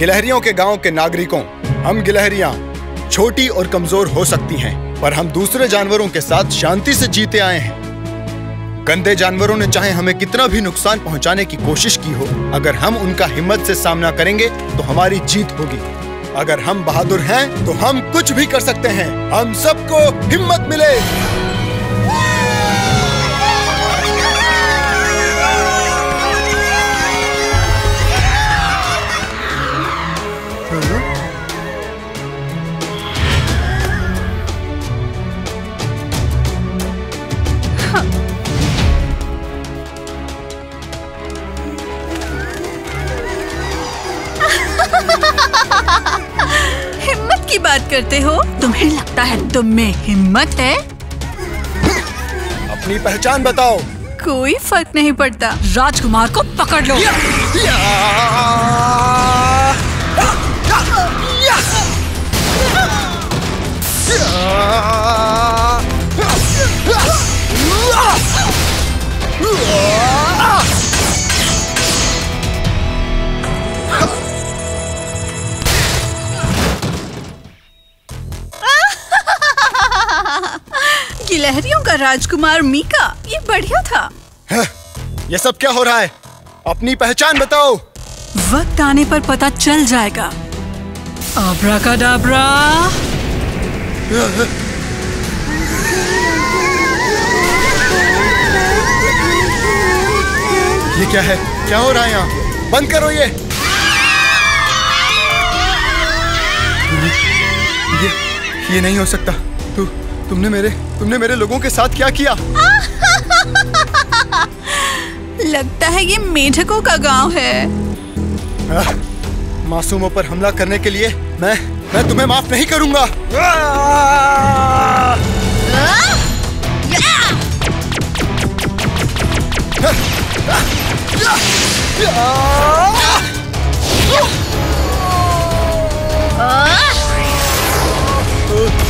गिलहरियों के गाँव के नागरिकों, हम गिलहरियाँ छोटी और कमज़ोर हो सकती हैं, पर हम दूसरे जानवरों के साथ शांति से जीते आए हैं। गंदे जानवरों ने चाहे हमें कितना भी नुकसान पहुँचाने की कोशिश की हो, अगर हम उनका हिम्मत से सामना करेंगे तो हमारी जीत होगी। अगर हम बहादुर हैं तो हम कुछ भी कर सकते हैं। हम सबको हिम्मत मिले। की बात करते हो? तुम्हें लगता है तुम में हिम्मत है? अपनी पहचान बताओ। कोई फ़र्क नहीं पड़ता। राजकुमार को पकड़ लो। गिलहरियों का राजकुमार मीका ये बढ़िया था। ये सब क्या हो रहा है? अपनी पहचान बताओ। वक्त आने पर पता चल जाएगा। अब्राकाडाब्रा ये क्या है? क्या हो रहा है यहाँ? बंद करो ये। ये ये नहीं हो सकता। तू तुमने मेरे तुमने मेरे लोगों के साथ क्या किया? लगता है ये मेढकों का गाँव है। मासूमों पर हमला करने के लिए मैं मैं तुम्हें माफ़ नहीं करूँगा।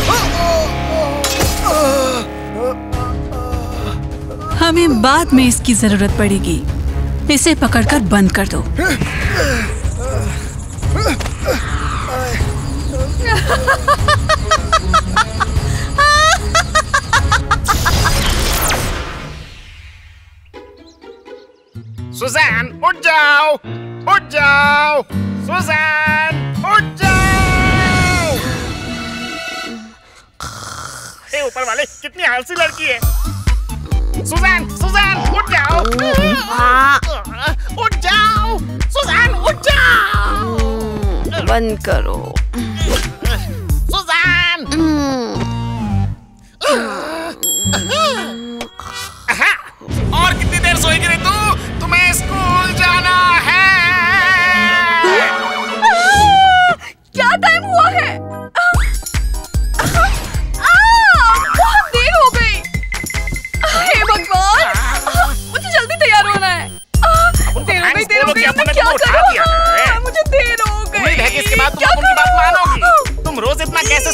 हमें बाद में इसकी ज़रूरत पड़ेगी। इसे पकड़कर बंद कर दो। सुजैन, उठ जाओ। उठ जाओ। सुजैन, उठ जाओ। ऊपर वाले, कितनी आलसी लड़की है। सुजैन सुजैन उठ जाओ उठ जाओ सुजान उठ जाओ बंद करो। सुजैन और कितनी देर सोएगी रे तू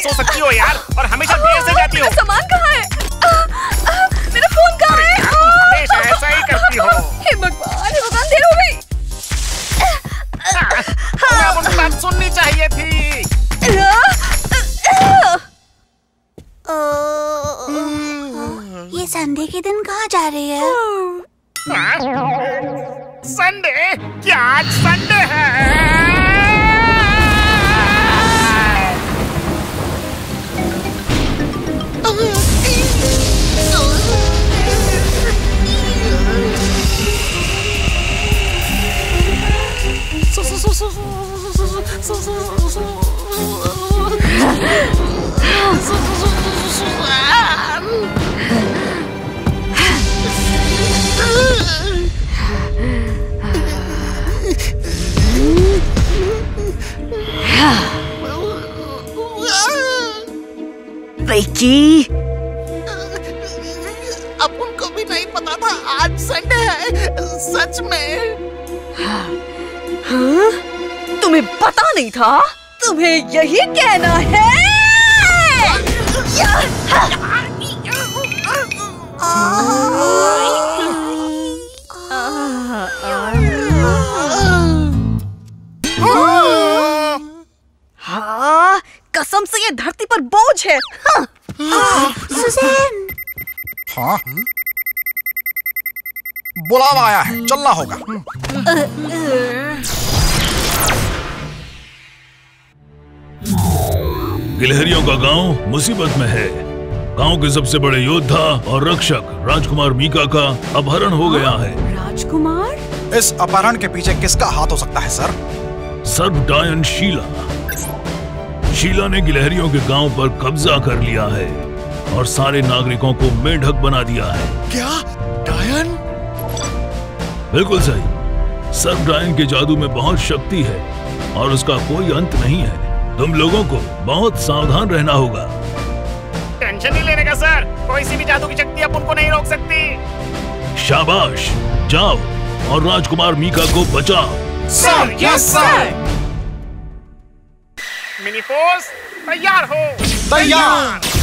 सो सकती हो यार और हमेशा विकी अब उनको भी नहीं पता था आज संडे है सच में हाँ? हाँ? तुम्हें पता नहीं था तुम्हें यही कहना हाँ। बुलावा आया है। चलना होगा। गिलहरियों का गाँव मुसीबत में है। गाँव के सबसे बड़े योद्धा और रक्षक राजकुमार मीका का अपहरण हो गया है। राजकुमार? इस अपहरण के पीछे किसका हाथ हो सकता है सर? सर्व डायन शीला। शीला ने गिलहरियों के गाँव पर कब्जा कर लिया है और सारे नागरिकों को मेढक बना दिया है। क्या? बिल्कुल सही। सब डायन के जादू में बहुत शक्ति है और उसका कोई अंत नहीं है। तुम लोगों को बहुत सावधान रहना होगा। टेंशन नहीं लेने का सर। कोई सी भी जादू की शक्ति अपन को नहीं रोक सकती। शाबाश जाओ और राजकुमार मीका को बचाओ। Sir yes sir. Mini force तैयार हो। तैयार।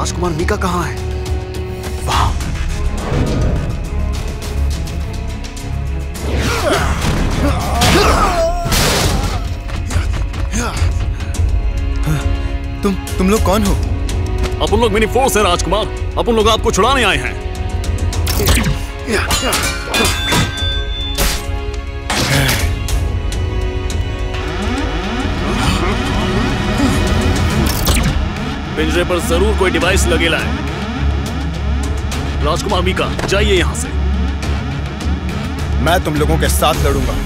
राजकुमार मीका कहाँ है? तुम तुम लोग कौन हो? अपन लोग मेरी फोर्स है राजकुमार। अपन लोग आपको छुड़ाने आए हैं। पिंजरे पर ज़रूर कोई डिवाइस लगेला है। राजकुमार मीका जाइए यहाँ से। मैं तुम लोगों के साथ लड़ूँगा।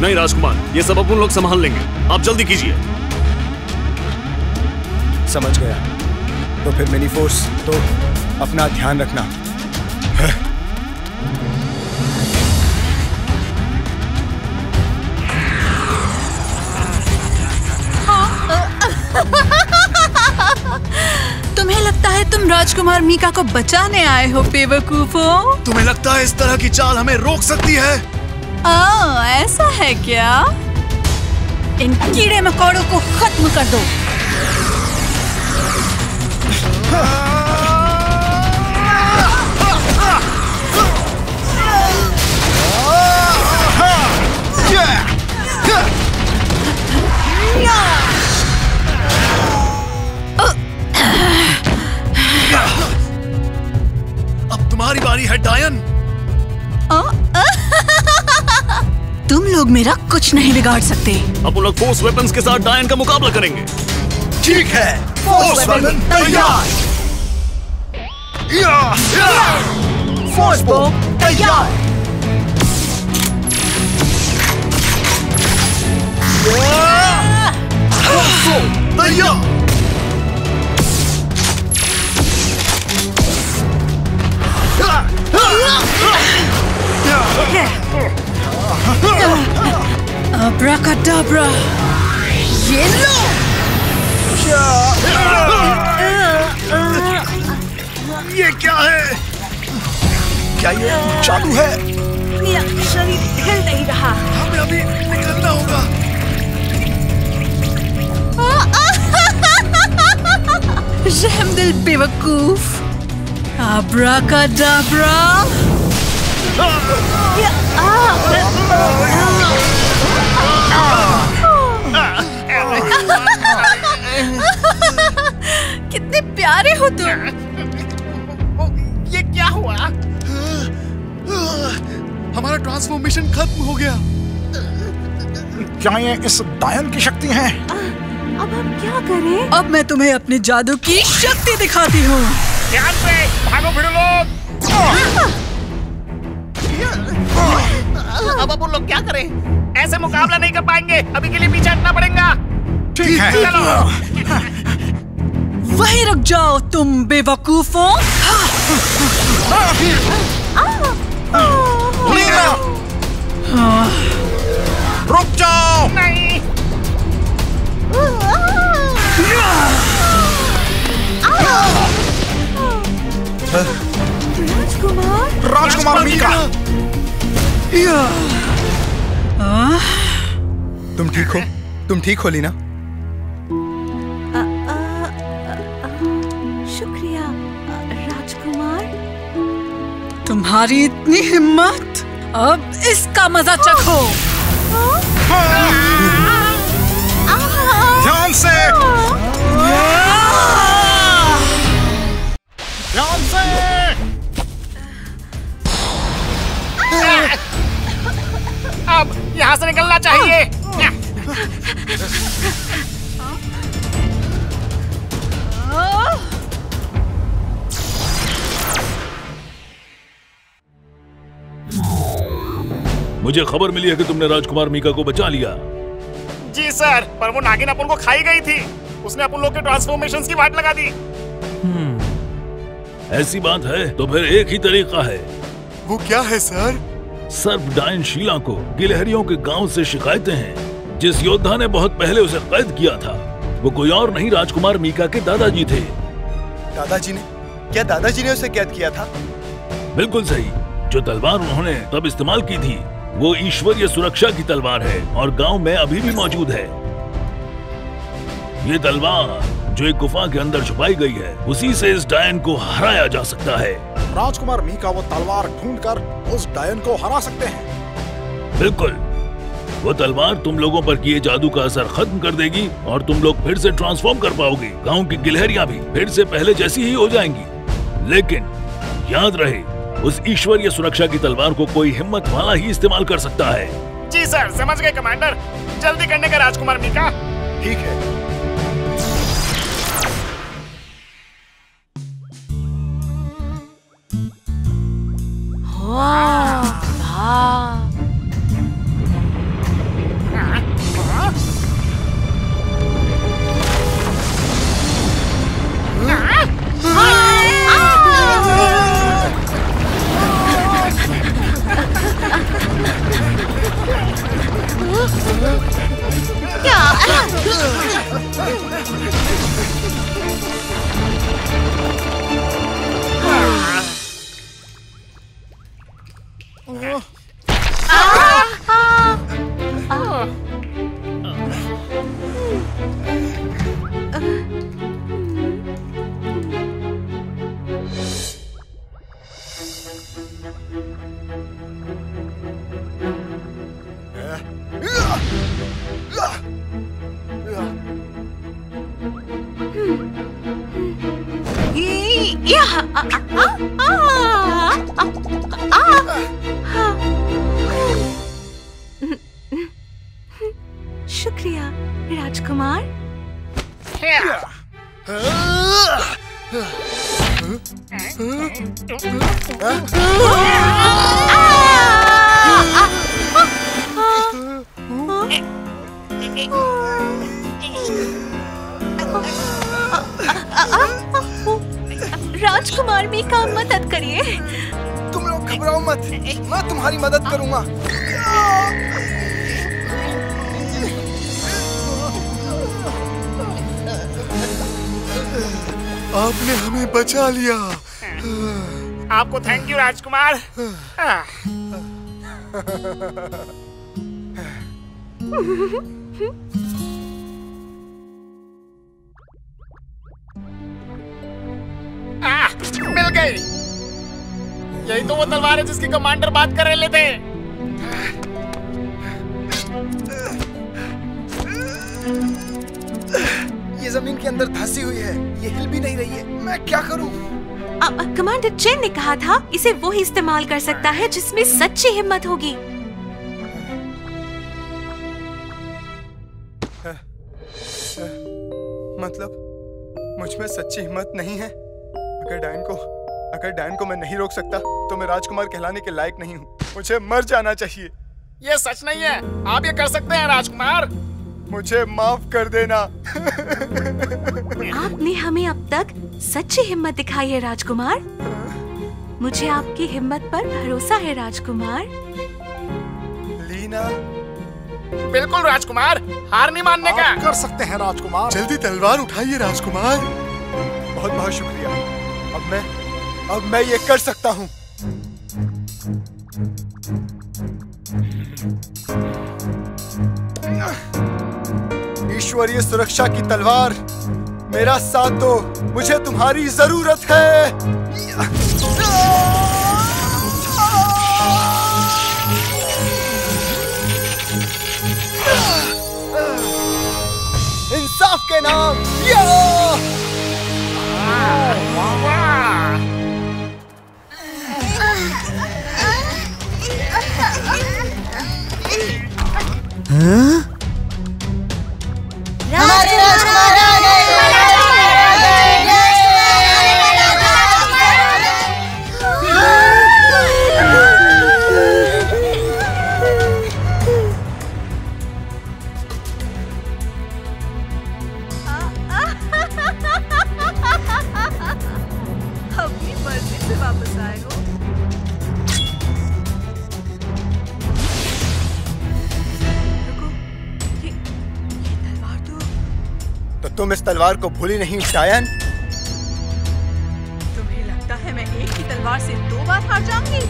नहीं राजकुमार ये सब अपन लोग संभाल लेंगे। आप जल्दी कीजिए। समझ गया। तो फिर मिनी फोर्स तो अपना ध्यान रखना। है। तुम राजकुमार मीका को बचाने आए हो बेवकूफो? तुम्हें लगता है इस तरह की चाल हमें रोक सकती है? आ, ऐसा है क्या? इन कीड़े मकोड़ों को खत्म कर दो। लोग मेरा कुछ नहीं बिगाड़ सकते। अपन लोग फोर्स वेपन्स के साथ डायन का मुकाबला करेंगे। ठीक है। फोर्स वेपन तैयार। फोर्स बो तैयार। तैयार। अब्राकाडाब्रा ये लो ये क्या है? क्या ये जादू है? मेरा शरीर हिल नहीं रहा। हमें अभी निकलना होगा। रहमदिल बेवकूफ़। अब्राकाडाब्रा कितने प्यारे हो तुम। ये क्या हुआ? हमारा ट्रांसफॉर्मेशन खत्म हो गया। क्या ये इस डायन की शक्ति है? अब हम क्या करें? अब मैं तुम्हें अपने जादू की शक्ति दिखाती हूँ। ध्यान से भागो भिड़ो लोग। अब अपन लोग क्या करें? ऐसे मुकाबला नहीं कर पाएँगे। अभी के लिए पीछे हटना पड़ेगा। ठीक है। चलो। वहीं रुक जाओ तुम बेवकूफों। रुक जाओ। नहीं। राजकुमार राजकुमार मीका तुम ठीक हो? तुम ठीक हो लीना? शुक्रिया राजकुमार। तुम्हारी इतनी हिम्मत? अब इसका मज़ा चखो। ध्यान से। ध्यान से। अब यहाँ से निकलना चाहिए। मुझे खबर मिली है कि तुमने राजकुमार मीका को बचा लिया। जी सर पर वो नागिन अपन को खाई गई थी। उसने अपन लोग के ट्रांसफॉर्मेशन की वाट लगा दी। ऐसी बात है तो फिर एक ही तरीका है। वो क्या है सर? सर्प डायन शीला को गिलहरियों के गाँव से शिकायतें हैं। जिस योद्धा ने बहुत पहले उसे कैद किया था वो कोई और नहीं राजकुमार मीका के दादाजी थे। दादाजी ने? क्या दादाजी ने उसे कैद किया था? बिल्कुल सही। जो तलवार उन्होंने तब इस्तेमाल की थी वो ईश्वरीय सुरक्षा की तलवार है और गाँव में अभी भी मौजूद है। ये तलवार जो एक गुफा के अंदर छुपाई गई है उसी से इस डायन को हराया जा सकता है। राजकुमार मीका वो तलवार ढूंढकर उस डायन को हरा सकते हैं। बिल्कुल। वो तलवार तुम लोगों पर किए जादू का असर खत्म कर देगी और तुम लोग फिर से ट्रांसफॉर्म कर पाओगे। गाँव की गिलहरियाँ भी फिर से पहले जैसी ही हो जाएँगी। लेकिन याद रहे उस ईश्वरीय सुरक्षा की तलवार को कोई हिम्मत वाला ही इस्तेमाल कर सकता है। जी सर समझ गए कमांडर। जल्दी करने का राजकुमार मीका। ठीक है। राजकुमार में का मदद करिए। तुम लोग घबराओ मत। मैं तुम्हारी मदद करूँगा। आपने हमें बचा लिया। आपको थैंक यू राजकुमार। आह, आह, मिल गई। यही तो वो तलवार है जिसकी कमांडर बात कर रहे थे। ये ज़मीन के अंदर धंसी हुई है। ये हिल भी नहीं रही है। मैं क्या करूँ? कमांडर चेन ने कहा था इसे वो ही इस्तेमाल कर सकता है जिसमें सच्ची हिम्मत होगी। मतलब? मुझमें सच्ची हिम्मत नहीं है। अगर डैन को अगर डैन को मैं नहीं रोक सकता तो मैं राजकुमार कहलाने के लायक नहीं हूँ। मुझे मर जाना चाहिए। ये सच नहीं है। आप ये कर सकते हैं राजकुमार। मुझे माफ़ कर देना। आपने हमें अब तक सच्ची हिम्मत दिखाई है राजकुमार। मुझे आपकी हिम्मत पर भरोसा है राजकुमार। लीना बिल्कुल राजकुमार हार नहीं मानने का। कर सकते हैं राजकुमार। जल्दी तलवार उठाइए राजकुमार। बहुत बहुत शुक्रिया। अब मैं अब मैं ये कर सकता हूँ। ईश्वरीय सुरक्षा की तलवार मेरा साथ दो। मुझे तुम्हारी ज़रूरत है। इंसाफ के नाम या! तो तुम इस तलवार को भूली नहीं शायन तुम्हें लगता है मैं एक ही तलवार से दो बार हार जाऊँगी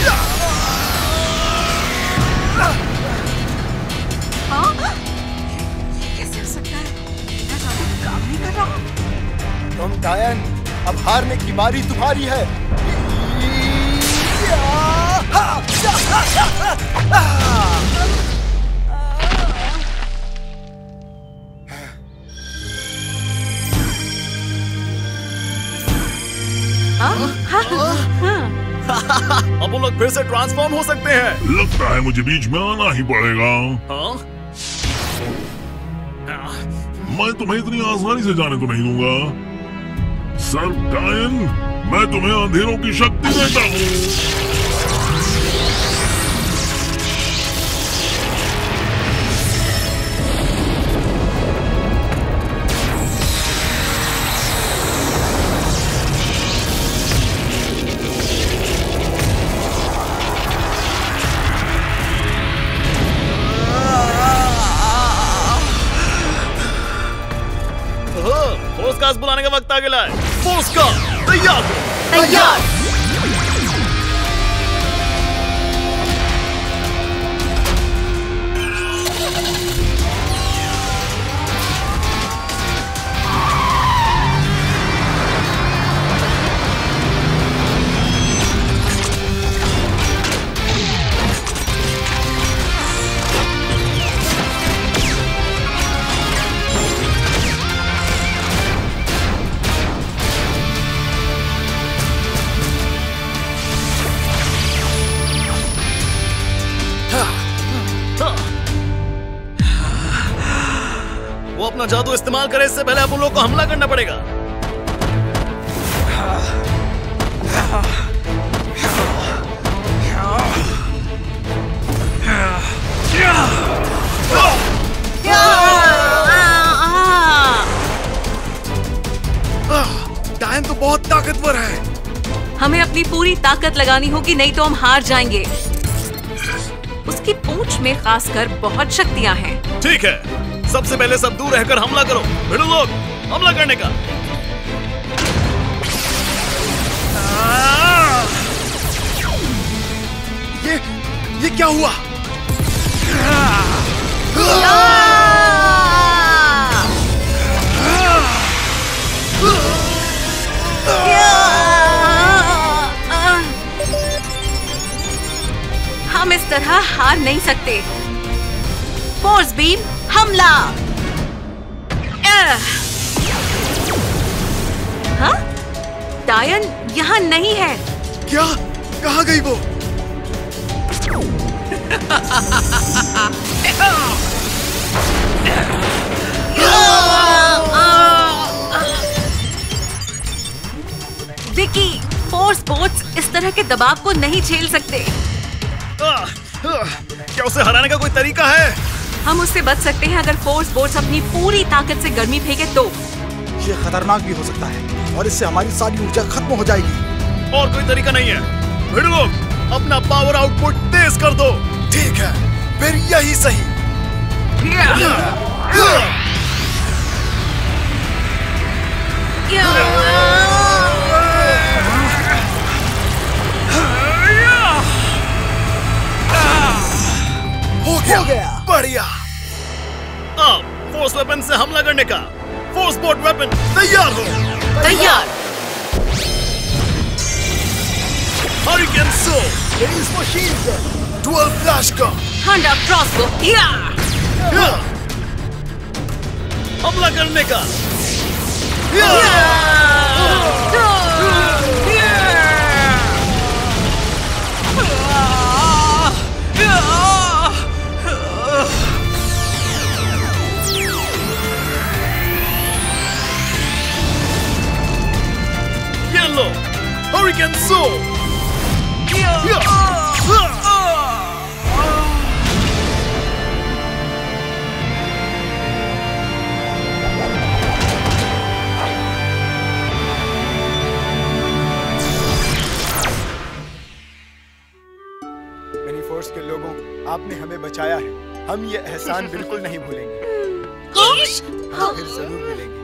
हाँ? नहीं कर रहा तुम डायन अब हारने की बारी तुम्हारी है। हाँ हाँ हाँ अब वो लोग फिर से ट्रांसफॉर्म हो सकते हैं। लगता है मुझे बीच में आना ही पड़ेगा। हाँ? मैं तुम्हें इतनी आसानी से जाने तो नहीं दूँगा। सर डायन मैं तुम्हें अंधेरों की शक्ति देता हूँ। बुलाने का वक्त आ गया है तैयार तैयार अपना जादू इस्तेमाल करे इससे पहले अब उन लोग को हमला करना पड़ेगा। डायन तो बहुत ताकतवर है। हमें अपनी पूरी ताकत लगानी होगी नहीं तो हम हार जाएँगे। उसकी पूंछ में खासकर बहुत शक्तियाँ हैं। ठीक है। सबसे पहले सब दूर रहकर हमला करो। भिड़ो लोग हमला करने का। ये ये क्या हुआ? हम इस तरह हार नहीं सकते। फोर्स बीम हमला। हाँ? डायन यहाँ नहीं है। क्या? कहाँ गई वो? विकी फोर्स बोट्स इस तरह के दबाव को नहीं झेल सकते। क्या उसे हराने का कोई तरीका है? हम उससे बच सकते हैं। अगर फोर्स बोट्स अपनी पूरी ताकत से गर्मी फेंके तो। ये खतरनाक भी हो सकता है और इससे हमारी सारी ऊर्जा खत्म हो जाएगी। और कोई तरीका नहीं है। भिड़ लोग अपना पावर आउटपुट तेज कर दो। ठीक है फिर यही सही। हो गया। बढ़िया। अब फोर्स वेपन से हमला करने का फोर्स बोट वेपन तैयार हो। तैयार। हरिकेन सो इस मशीन से डुअल फ्लैश का हंडा क्रॉसबो हमला करने का। ये हरिकेन सो मिनी फोर्स के लोगों आपने हमें बचाया है। हम ये एहसान बिल्कुल नहीं भूलेंगे। हाँ, फिर ज़रूर मिलेंगे।